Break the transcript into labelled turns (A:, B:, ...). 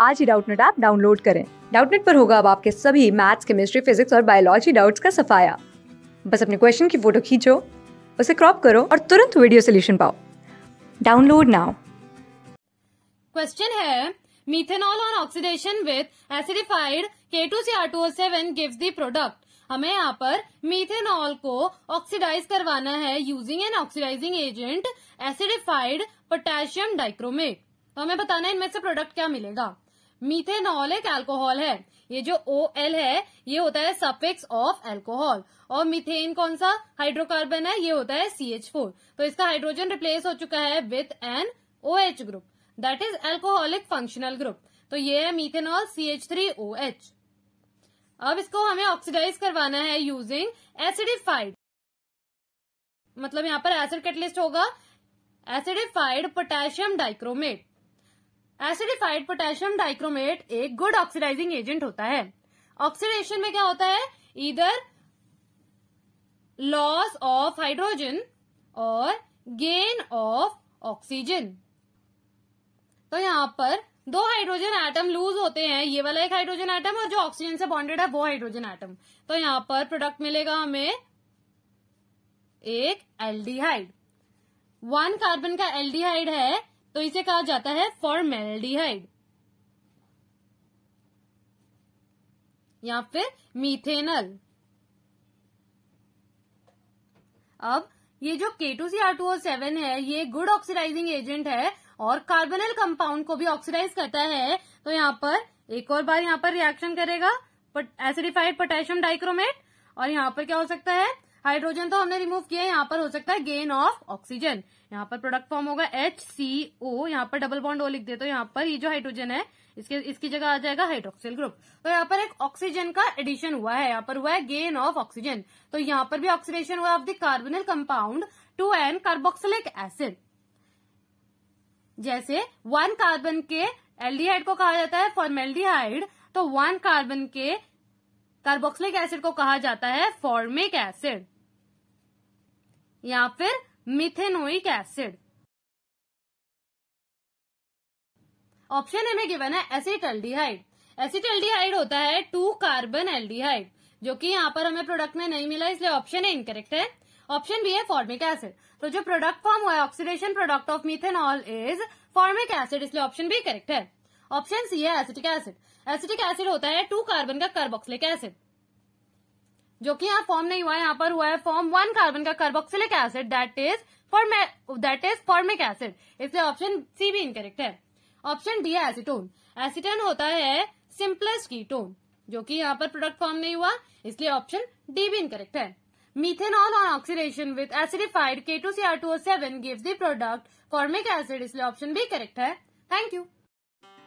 A: आज ही Doubtnut app download करें। डाउटनेट पर होगा अब आपके सभी मैथ्स, केमिस्ट्री, फिजिक्स और बायोलॉजी डाउट्स का सफाया। बस अपने क्वेश्चन की फ़ोटो खींचो, उसे क्रॉप करो और तुरंत वीडियो सोल्यूशन पाओ। Download now.
B: क्वेश्चन है, methanol on oxidation with acidified K2CR2O7 gives the product. हमें यहाँ पर मीथेनॉल को ऑक्सीडाइज करवाना है using an oxidising agent acidified potassium dichromate तो हमें बताना है इनमें से प्रोडक्ट क्या मिलेगा। मीथेनॉल एक अल्कोहल है। ये जो ओ एल है, ये होता है सफिक्स ऑफ़ अल्कोहल और मीथेन कौन सा? हाइड्रोकार्बन है, ये होता है सी एच फोर तो इसका हाइड्रोजन रिप्लेस हो चुका है with an O H group that is alcoholic functional group तो ये है methanol C H three O H अब इसको हमें ऑक्सीडाइज करवाना है यूजिंग एसिडिफाइड मतलब यहाँ पर एसिड कैटलिस्ट होगा। Acidified potassium dichromate acidified potassium dichromate एक गुड ऑक्सीडाइजिंग एजेंट होता है। ऑक्सीडेशन में क्या होता है? इधर लॉस ऑफ़ हाइड्रोजन और गेन ऑफ़ ऑक्सीजन तो यहाँ पर दो हाइड्रोजन एटम लूज होते हैं, ये वाला एक हाइड्रोजन एटम और जो ऑक्सीजन से बॉन्डेड है, वो हाइड्रोजन एटम तो यहाँ पर प्रोडक्ट मिलेगा हमें एक एल्डिहाइड वन कार्बन का एल्डिहाइड है तो इसे कहा जाता है फॉर्मेल्डिहाइड। या फिर मीथेनल। अब ये जो K two C R two O seven है, ये गुड ऑक्सीडाइजिंग एजेंट है और कार्बनल कंपाउंड को भी ऑक्सीडाइज करता है। तो यहाँ पर एक और बार यहाँ पर रिएक्शन करेगा एसिडिफाइड पोटेशियम डाइक्रोमेट और यहाँ पर क्या हो सकता है? हाइड्रोजन तो हमने रिमूव किया है, यहाँ पर हो सकता है गेन ऑफ़ ऑक्सीजन यहाँ पर प्रोडक्ट फॉर्म होगा एच सी ओ यहाँ पर डबल बॉन्ड ओ लिख दे तो यहाँ पर ये जो हाइड्रोजन है, इसके, इसकी जगह आ जाएगा हाइड्रोक्सिल ग्रुप तो यहाँ पर एक ऑक्सीजन का एडिशन हुआ है, यहाँ पर हुआ है गेन ऑफ़ ऑक्सीजन तो यहाँ पर भी ऑक्सीडेशन हुआ of the carbonyl compound to an carboxylic acid जैसे वन कार्बन के एल्डिहाइड को कहा जाता है फॉर्मेल्डिहाइड तो वन कार्बन के कार्बोक्सिलिक एसिड को कहा जाता है फॉर्मिक एसिड या फिर मिथेनोइक एसिड। ऑप्शन ए में गिवन है एसिटल्डिहाइड एसिटल्डिहाइड होता है टू कार्बन एल्डिहाइड जो कि यहाँ पर हमें प्रोडक्ट में नहीं मिला, इसलिए ऑप्शन ए इनकरेक्ट है। ऑप्शन बी है फॉर्मिक एसिड तो जो प्रोडक्ट फॉर्म हुआ है oxidation product of methanol is formic acid इसलिए ऑप्शन बी करेक्ट है। ऑप्शन सी है एसिटिक एसिड एसिटिक एसिड होता है टू कार्बन का कार्बोक्सिलिक एसिड जो कि यहाँ फॉर्म नहीं हुआ है, यहाँ पर हुआ है फॉर्म वन कार्बन का carboxylic acid that is that is formic acid इसलिए ऑप्शन सी भी इनकरेक्ट है. ऑप्शन डी है एसिटोन एसिटन होता है सिंपलेस्ट कीटोन जो कि यहाँ पर प्रोडक्ट फॉर्म नहीं हुआ, इसलिए ऑप्शन डी भी इनकरेक्ट है. Methanol on oxidation with acidified K2Cr2O7 gives the product formic acid इसलिए ऑप्शन बी करेक्ट है. Thank you